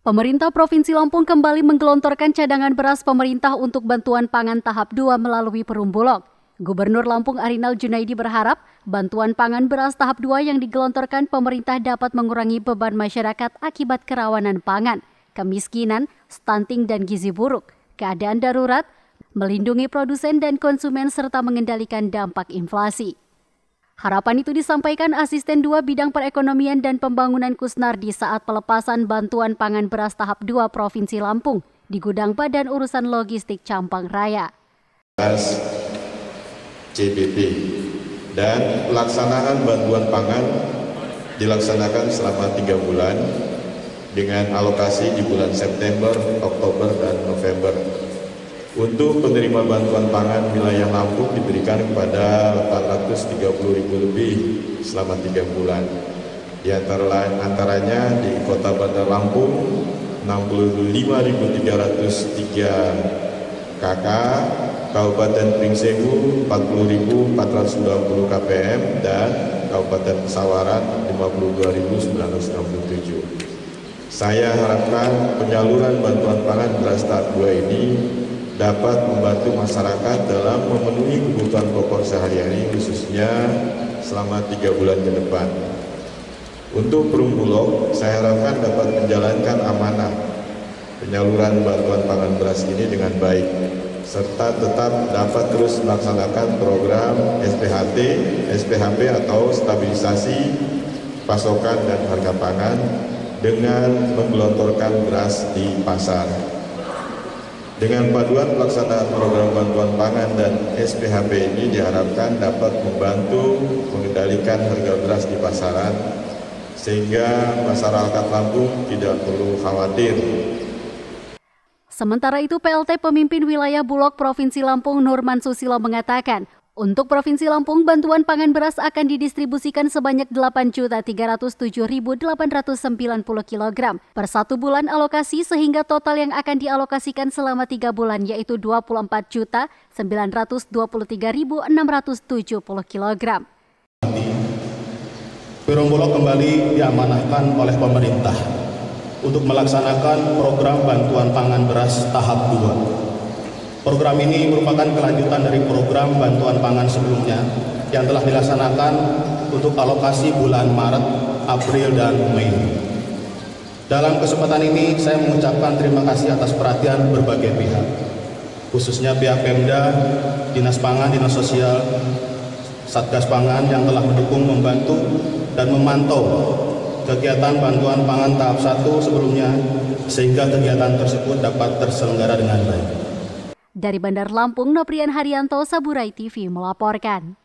Pemerintah Provinsi Lampung kembali menggelontorkan cadangan beras pemerintah untuk bantuan pangan tahap 2 melalui Perum Bulog. Gubernur Lampung Arinal Junaidi berharap bantuan pangan beras tahap 2 yang digelontorkan pemerintah dapat mengurangi beban masyarakat akibat kerawanan pangan, kemiskinan, stunting dan gizi buruk, keadaan darurat, melindungi produsen dan konsumen serta mengendalikan dampak inflasi. Harapan itu disampaikan Asisten 2 Bidang Perekonomian dan Pembangunan Kusnardi saat pelepasan bantuan pangan beras tahap 2 Provinsi Lampung di Gudang Badan Urusan Logistik Campang Raya. CBP dan pelaksanaan bantuan pangan dilaksanakan selama tiga bulan dengan alokasi di bulan September, Oktober, dan November. Untuk penerima bantuan pangan wilayah Lampung diberikan kepada 430 ribu lebih selama tiga bulan. Di antara antaranya di Kota Bandar Lampung 65.303 KK, Kabupaten Pringsewu 40.490 KPM dan Kabupaten Pesawaran 52.967. Saya harapkan penyaluran bantuan pangan beras tahap 2 ini dapat membantu masyarakat dalam memenuhi kebutuhan pokok sehari-hari khususnya selama tiga bulan ke depan. Untuk Perumbulog, saya harapkan dapat menjalankan amanah penyaluran bantuan pangan beras ini dengan baik, serta tetap dapat terus melaksanakan program SPHT, SPHP atau stabilisasi pasokan dan harga pangan dengan menggelontorkan beras di pasar. Dengan paduan pelaksanaan program bantuan pangan dan SPHP ini diharapkan dapat membantu mengendalikan harga beras di pasaran sehingga masyarakat Lampung tidak perlu khawatir. Sementara itu PLT Pemimpin Wilayah Bulog Provinsi Lampung Nurman Susilo mengatakan untuk Provinsi Lampung, bantuan pangan beras akan didistribusikan sebanyak 8.307.890 kg per satu bulan alokasi sehingga total yang akan dialokasikan selama tiga bulan yaitu 24.923.670 kg. Perumbulok kembali diamanahkan oleh pemerintah untuk melaksanakan program bantuan pangan beras tahap 2 Program ini merupakan kelanjutan dari program bantuan pangan sebelumnya yang telah dilaksanakan untuk alokasi bulan Maret, April, dan Mei. Dalam kesempatan ini, saya mengucapkan terima kasih atas perhatian berbagai pihak, khususnya pihak Pemda, Dinas Pangan, Dinas Sosial, Satgas Pangan yang telah mendukung, membantu, dan memantau kegiatan bantuan pangan tahap 1 sebelumnya sehingga kegiatan tersebut dapat terselenggara dengan baik. Dari Bandar Lampung, Noprian Haryanto, Saburai TV melaporkan.